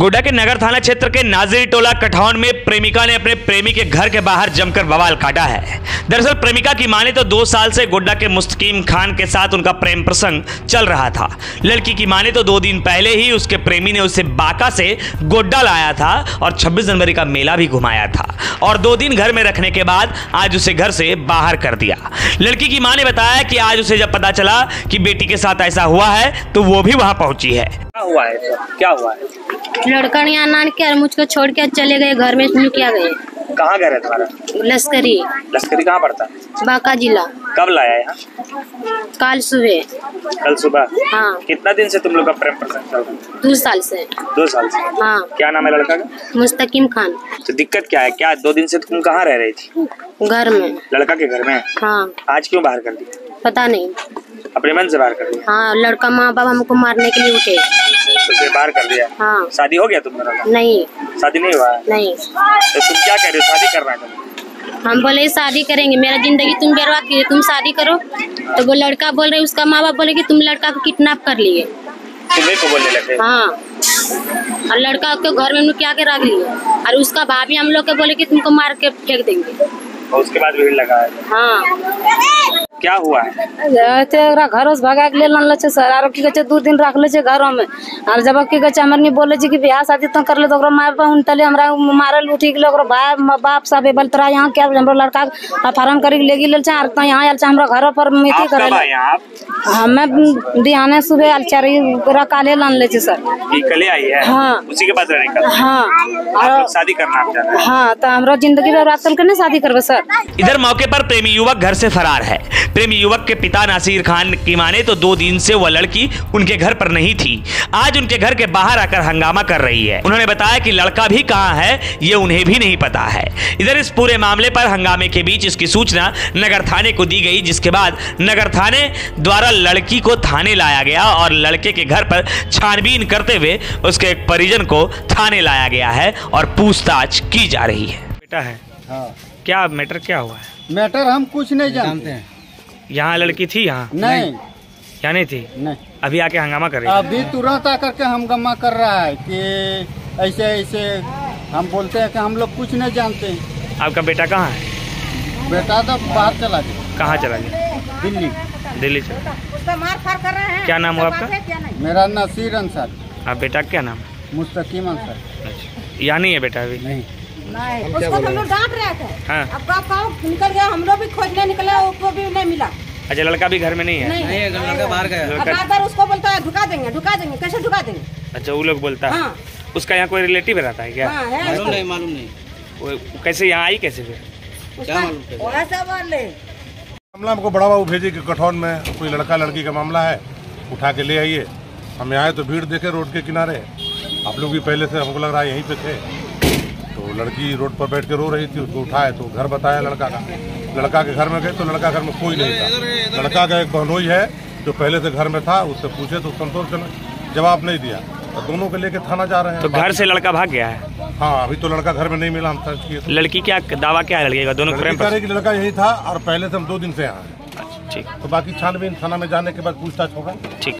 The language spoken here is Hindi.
गोड्डा के नगर थाना क्षेत्र के नाजिरी टोला कठौन में प्रेमिका ने अपने प्रेमी के घर के बाहर जमकर बवाल काटा है। दरअसल प्रेमिका की माने तो दो साल से गोड्डा के मुस्तकीम खान के साथ उनका प्रेम प्रसंग चल रहा था। लड़की की माने तो दो दिन पहले ही उसके प्रेमी ने उसे बाका से गोड्डा लाया था और 26 जनवरी का मेला भी घुमाया था और दो दिन घर में रखने के बाद आज उसे घर से बाहर कर दिया। लड़की की माँ ने बताया कि आज उसे जब पता चला कि बेटी के साथ ऐसा हुआ है तो वो भी वहाँ पहुँची है। क्या हुआ है? क्या हुआ है? लड़का ने नान के मुझको छोड़ के चले गए घर में क्या गए। कहाँ घर है तुम्हारा? लश्करी। लश्करी कहाँ पड़ता? है बांका जिला। कब लाया यहाँ? काल सुबह। कल सुबह? हाँ। कितना दिन से तुम लोग का प्रेम प्रसंग चल रहा है? दो साल से। दो साल से? हाँ। क्या नाम है लड़का का? मुस्तकीम खान। तो दिक्कत क्या है? क्या दो दिन से तुम कहाँ रह रही थी? घर में। लड़का के घर में? हाँ। आज क्यों बाहर कर दिया? पता नहीं। अपने मन से बाहर कर दिया? हाँ लड़का माँ बाप हमको मारने के लिए उठे। तो उसे बाहर कर दिया। हाँ। शादी हो गया तुम दोनों का? नहीं। शादी नहीं हुआ? नहीं। तो तुम क्या कह रहे हो? शादी करना है हम बोले शादी करेंगे। मेरा ज़िंदगी तुम बर्बाद किए तुम शादी करो। तो वो लड़का बोल रहे उसका माँ बाप बोले कि तुम लड़का को किडनैप कर लिए। तुम्हें को बोलने लगे? हाँ। और लड़का के घर में क्या के रख लिए। और उसका भाभी हम लोग के बोले कि तुमको मार के फेंक देंगे। और उसके बाद भीड़ लगा है। हाँ। क्या हुआ है? ते एकरा घरों से भगा के ले लानले छे सर आरो की कहै दू दिन रखले छे घरों में और जब की कहै हमर नहीं बोले छे कि बियाह शादी तो करले तो ओकरा माय बाप उनटले हमरा मारल उठी गेल ओकरा भाई बाप सब बोल तोरा यहाँ क्या हमरो लड़का अपहरण करी ले गेल छे और तो यहाँ आयल छे हमरा घर पर कब करे हमें बिहाने सुबह आल चारी ओकरा काले लानले छे सर। ये कले आई है। हाँ। उसी के पास रहने का? हाँ। और शादी करना आप हैं हाँ तो हमरो ज़िंदगी बर्बाद करके नहीं शादी करबे सर। इधर मौके पर प्रेमी युवक घर से फरार है। प्रेमी युवक के पिता नासिर खान की माने तो दो दिन से वह लड़की उनके घर पर नहीं थी। आज उनके घर के बाहर आकर हंगामा कर रही है। उन्होंने बताया कि लड़का भी कहाँ है ये उन्हें भी नहीं पता है। इधर इस पूरे मामले पर हंगामे के बीच इसकी सूचना नगर थाने को दी गई जिसके बाद नगर थाने द्वारा लड़की को थाने लाया गया और लड़के के घर पर छानबीन करते हुए उसके एक परिजन को थाने लाया गया है और पूछताछ की जा रही है। बेटा है। हाँ। क्या मैटर क्या हुआ है? मैटर हम कुछ नहीं जानते हैं। यहाँ लड़की थी यहाँ? नहीं। या नहीं थी? नहीं। अभी आके हंगामा कर रही है? अभी तुरंत आकर के हंगामा कर रहा है कि ऐसे ऐसे हम बोलते हैं कि हम लोग कुछ नहीं जानते। आपका बेटा कहाँ है? बेटा तो बाहर चला गया। कहाँ चला गया? दिल्ली। दिल्ली चला क्या नाम हुआ आपका? मेरा नसीर अंसार। आप बेटा का क्या नाम? है मुस्तकीम अंसार। अच्छा। यहाँ नहीं है बेटा अभी? नहीं। उसको तो हम लोग डांट रहे थे। हाँ। अब निकल गया हम लोग भी खोजने निकले उसको भी नहीं मिला। अच्छा लड़का भी घर में नहीं है? नहीं लड़का बाहर गया। लड़का बार बार उसको बोलता है ढुका देंगे ढुका देंगे कैसे ढुका देंगे? अच्छा वो लोग बोलता है। हाँ। उसका यहाँ कोई रिलेटिव रहता है क्या? हाँ है उसको- मालूम नहीं। कैसे यहाँ आई कैसे फिर? मामला हमको बड़ा बाबू भेजे कि कठौन में कोई लड़का लड़की का मामला है उठा के ले आइए। हम आए तो भीड़ देखे रोड के किनारे। आप लोग भी पहले से हमको लग रहा है यहीं पे थे। तो लड़की रोड पर बैठ के रो रही थी उसको उठाए तो घर बताया लड़का का। लड़का के घर में गए तो लड़का घर में कोई नहीं था। लड़का का एक बहनोई है जो पहले से घर में था उससे पूछे तो संतोषजनक जवाब नहीं दिया। तो दोनों को लेके थाना जा रहे हैं। तो घर से लड़का भाग गया है? हाँ अभी तो लड़का घर में नहीं मिला हम सर्च किए। लड़की क्या दावा क्या है लड़के का? दोनों प्रेम कि लड़का यही था और पहले से हम दो दिन से यहाँ अच्छा ठीक। तो बाकी छानबीन थाना में जाने के बाद पूछताछ होगा। ठीक।